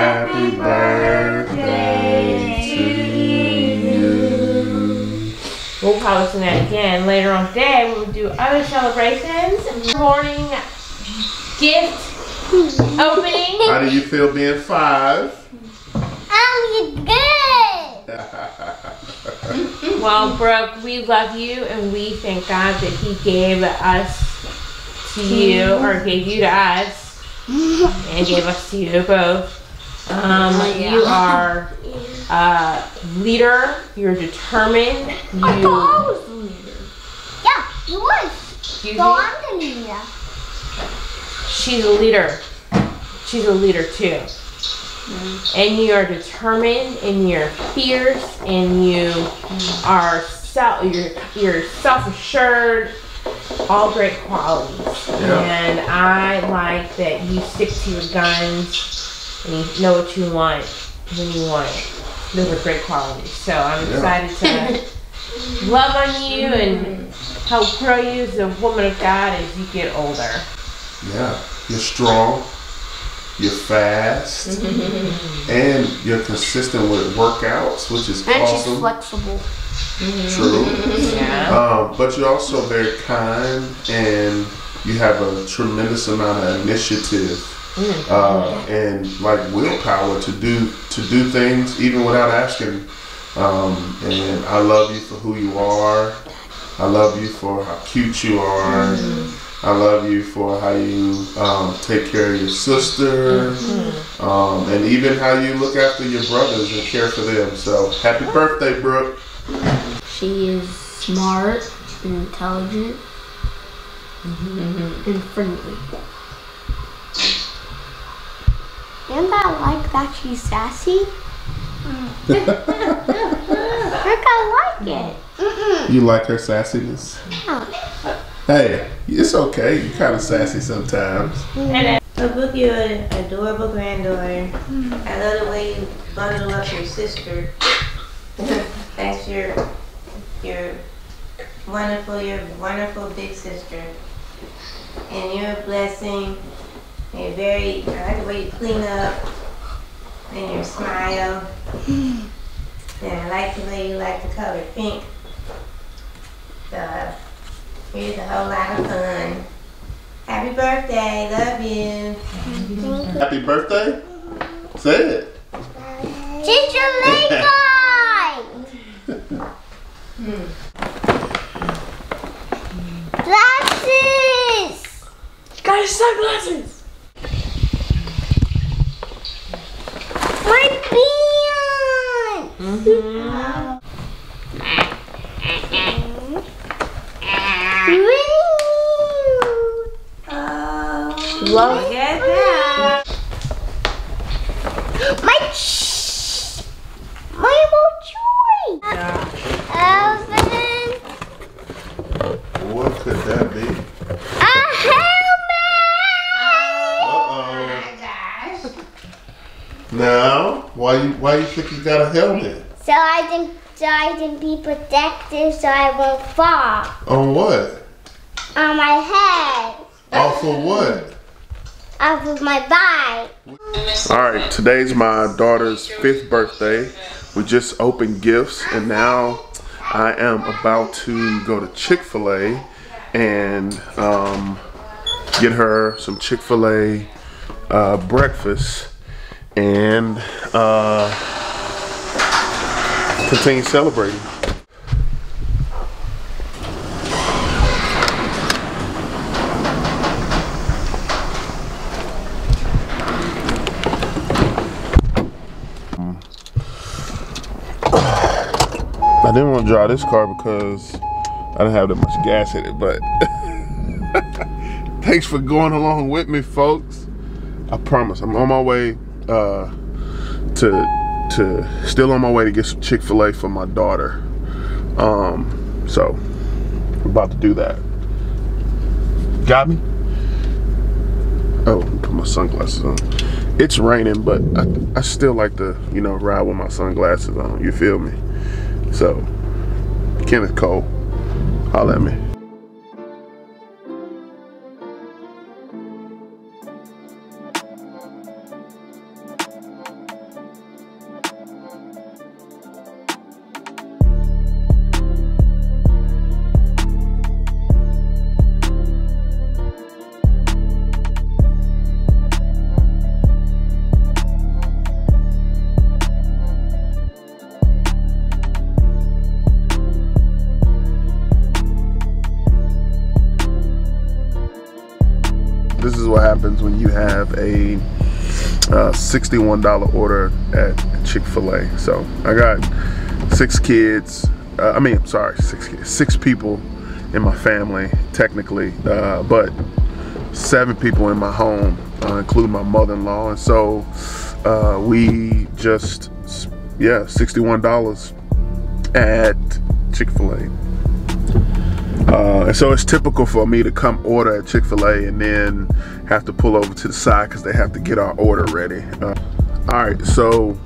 Happy birthday to you. We'll probably sing that again later on today. We'll do other celebrations. Morning gift opening. How do you feel being five? Oh, I'm good. Well, Brooke, we love you and we thank God that He gave us to you or gave you to us and gave us to you both. Um, You are a leader. You're determined. You. was the leader. Yeah, you was. Excuse So me. I'm the leader. She's a leader. She's a leader too. And you are determined and you're fierce and you are self you're you're self assured, all great qualities. Yeah. And I like that you stick to your guns and you know what you want when you want it. Those are great qualities. So I'm Yeah. excited to love on you and help grow you as a woman of God as you get older. Yeah, you're strong, you're fast, and you're consistent with workouts, which is And she's flexible. True. Yeah. Um, but you're also very kind, and you have a tremendous amount of initiative uh, and like willpower to do to do things even without asking. Um, and I love you for who you are. I love you for how cute you are. I love you for how you um, take care of your sister, um, and even how you look after your brothers and care for them. So happy birthday, Brooke! She is smart and intelligent and friendly. And I like that she's sassy. Rick, I like it. You like her sassiness? Hey, it's okay. You're kind of sassy sometimes. So Brooke, you're an adorable granddaughter. I love the way you bundle up your sister. That's your, your wonderful, your wonderful big sister. And you're a blessing. You're very, I like the way you clean up and your smile. And I like the way you like the color pink. So, here's a whole lot of fun. Happy birthday, love you. Happy birthday? Say it. Teacher Levi! Glasses! Got his sunglasses. My! Mm-hmm. Oh, Love look at that. My ch- my little toy! Elvin! What could that be? A helmet! Uh my gosh. oh. Now, why you why you think you got a helmet? So I can so I can be protected so I won't fall On what? on my head Off of what? off of my bike. All right, today's my daughter's fifth birthday. We just opened gifts, and now I am about to go to Chick Fil A and um, get her some Chick Fil A uh, breakfast and uh, continue celebrating. I didn't want to drive this car because I didn't have that much gas in it, but thanks for going along with me, folks. I promise I'm on my way uh, to to still on my way to get some Chick-fil-A for my daughter. Um, so about to do that. Got me? Oh, put my sunglasses on. It's raining, but I, I still like to, you know, ride with my sunglasses on. You feel me? So, Kenneth Cole, holla at me. Happens when you have a uh, $61 order at Chick-fil-A. So I got six kids. Uh, I mean, sorry, six kids, six people in my family, technically, uh, but seven people in my home, uh, including my mother-in-law. And so uh, we just, yeah, $61 at Chick-fil-A. Uh, and so it's typical for me to come order at Chick-fil-A and then have to pull over to the side because they have to get our order ready. Uh, all right, so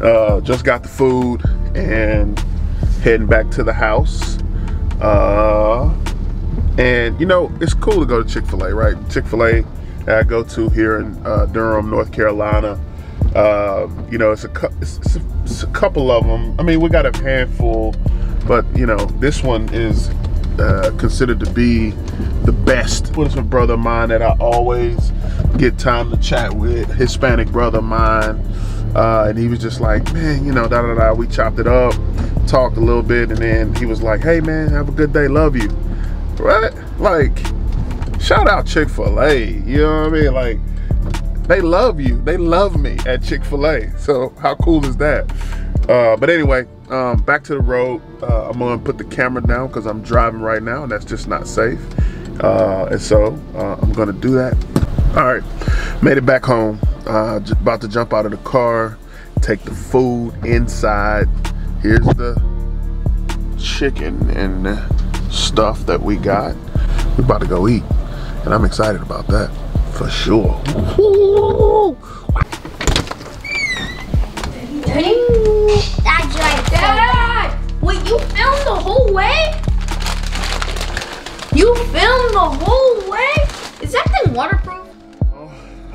uh, just got the food and heading back to the house. Uh, and you know, it's cool to go to Chick-fil-A, right? Chick-fil-A I go to here in uh, Durham, North Carolina. Uh, you know, it's a, it's, a, it's a couple of them. I mean, we got a handful, but you know, this one is uh, considered to be the best. With a brother of mine that I always get time to chat with, Hispanic brother of mine. Uh, and he was just like, man, you know, da da da. We chopped it up, talked a little bit, and then he was like, hey man, have a good day, love you. Right? Like, shout out Chick fil A. You know what I mean? Like, they love you. They love me at Chick fil A. So, how cool is that? Uh, but anyway, um, back to the road. Uh, I'm gonna put the camera down because I'm driving right now, and that's just not safe. Uh, and so uh, I'm gonna do that. All right, made it back home. Uh, about to jump out of the car, take the food inside. Here's the chicken and stuff that we got. We're about to go eat, and I'm excited about that for sure. That's right. Dad! Wait, you filmed the whole way? You filmed the whole way? Is that thing waterproof?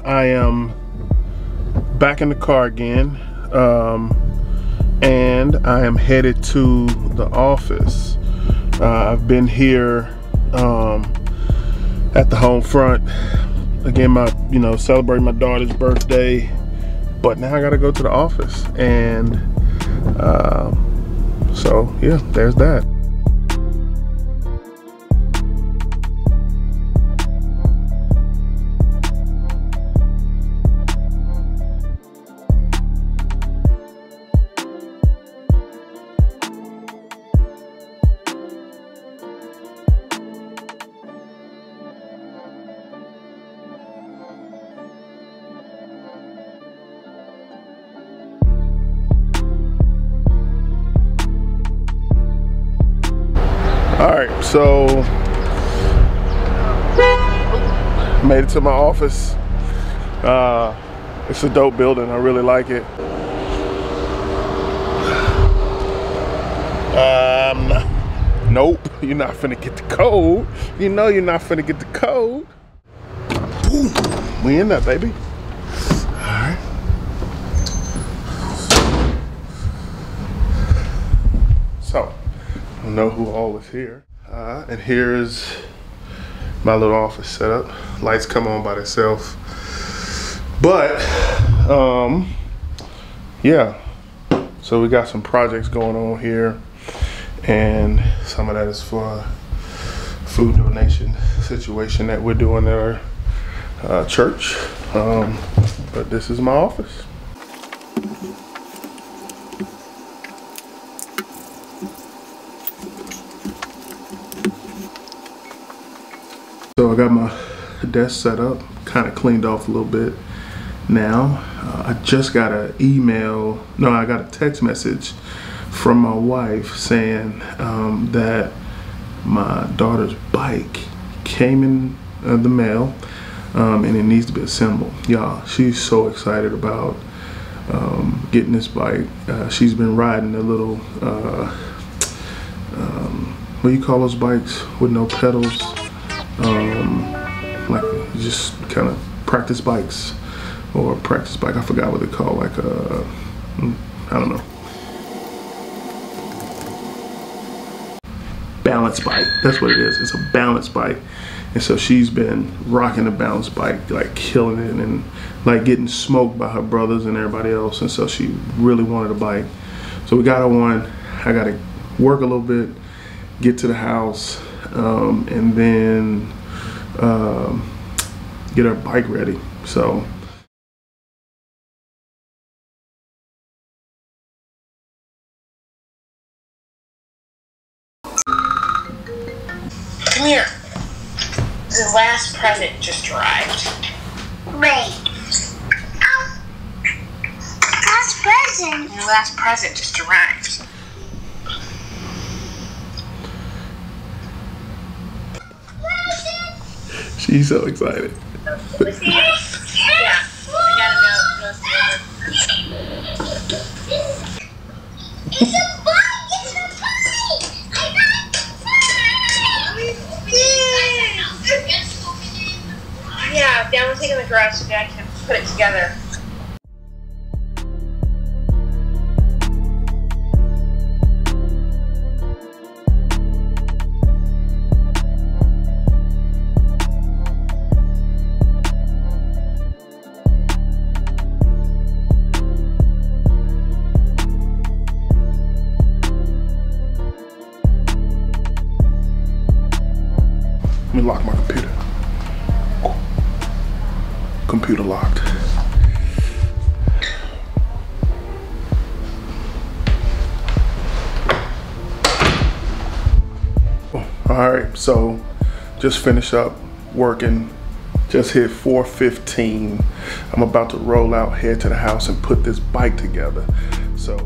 I am back in the car again, um, and I am headed to the office. Uh, I've been here um, at the home front again. My, you know, celebrating my daughter's birthday, but now I got to go to the office, and uh, so yeah, there's that. All right, so made it to my office. Uh, it's a dope building. I really like it. Um, nope, you're not finna get the code. You know you're not finna get the code. Boom, we in that, baby. All right. So, know who all is here. Uh, and here's my little office setup. Lights come on by themselves. But, um, yeah. So we got some projects going on here. And some of that is for food donation situation that we're doing at our uh, church. Um, but this is my office. So I got my desk set up, kind of cleaned off a little bit now. Uh, I just got an email, no, I got a text message from my wife saying um, that my daughter's bike came in uh, the mail um, and it needs to be assembled. Y'all, she's so excited about um, getting this bike. Uh, she's been riding a little, uh, um, what do you call those bikes with no pedals? Um, like just kind of practice bikes or practice bike. I forgot what they call like a, I don't know. Balance bike. That's what it is. It's a balance bike. And so she's been rocking the balance bike, like killing it and like getting smoked by her brothers and everybody else. And so she really wanted a bike. So we got her one. I got to work a little bit, get to the house, um, and then um, get our bike ready. So Come here. The last present just arrived. Wait. Oh. That's present. The last present just arrived. she's so excited. Yeah. I got a note. It's a bike! It's bike! I got Yeah, Dad was taking the garage so Dad can put it together. All right, so just finished up working. Just hit 4:15. I'm about to roll out, head to the house, and put this bike together. So.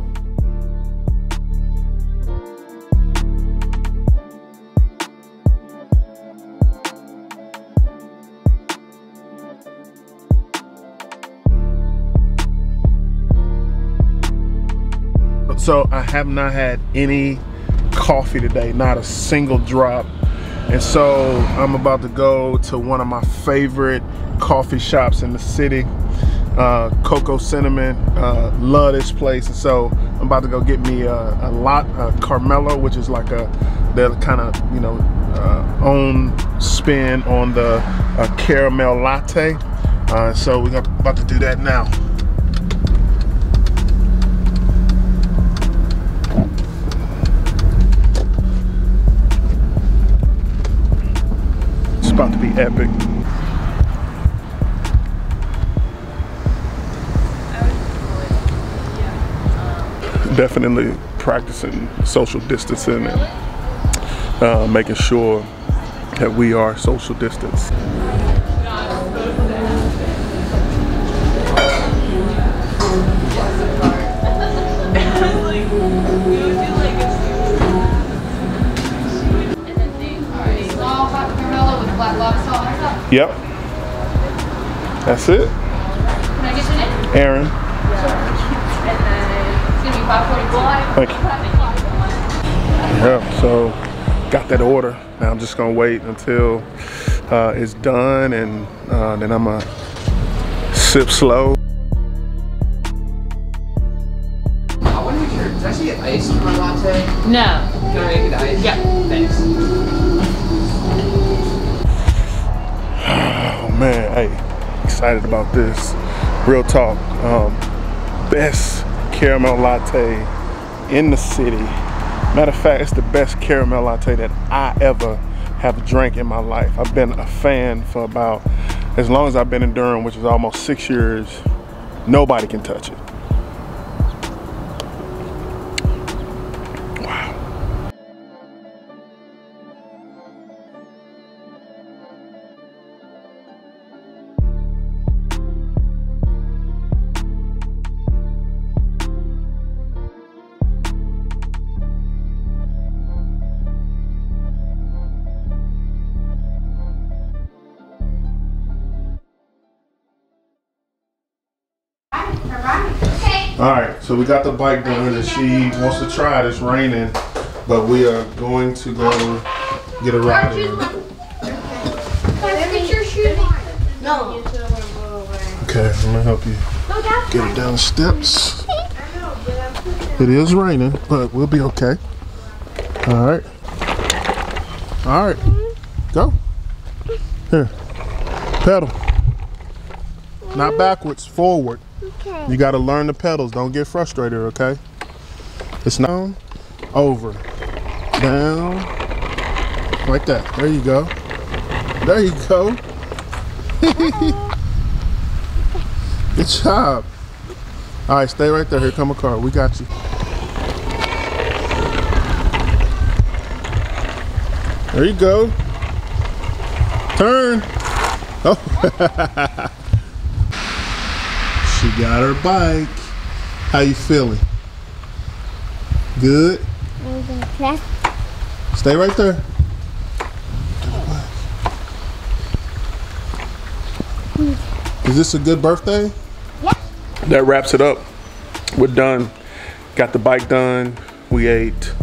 So I have not had any coffee today, not a single drop. And so I'm about to go to one of my favorite coffee shops in the city, uh, Coco Cinnamon. Uh, love this place. And so I'm about to go get me a, a lot, a Carmelo, which is like a, their kind of, you know, uh, own spin on the uh, caramel latte. Uh, so we're about to do that now. About to be epic. Definitely practicing social distancing and uh, making sure that we are social distance. Yep. That's it. Can I get your name? Aaron. And then it's gonna be 545. Thank you. Yeah, so got that order. Now I'm just gonna wait until uh, it's done and uh, then I'm gonna sip slow. I want to make sure. Did I see ice in my latte? No. Can I make it ice? Yeah. Thanks. Man, hey, excited about this. Real talk. Um, best caramel latte in the city. Matter of fact, it's the best caramel latte that I ever have drank in my life. I've been a fan for about as long as I've been in Durham, which is almost six years. Nobody can touch it. We got the bike going and she wants to try it. It's raining, but we are going to go get a ride. No. Okay, I'm gonna help you get it down the steps. It is raining, but we'll be okay. All right. All right. Go. Here. Pedal. Not backwards, forward. Okay. You got to learn the pedals. Don't get frustrated, okay? It's down, over, down, like that. There you go. There you go. Good job. All right, stay right there. Here come a car. We got you. There you go. Turn. Oh. got her bike. How you feeling? Good. Stay right there. Is this a good birthday? Yeah. That wraps it up. We're done. Got the bike done. We ate.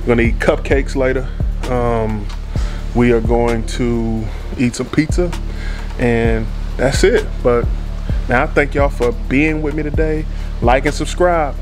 We're gonna eat cupcakes later. Um, we are going to eat some pizza, and that's it. But now, thank y'all for being with me today. Like and subscribe.